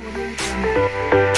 我的意思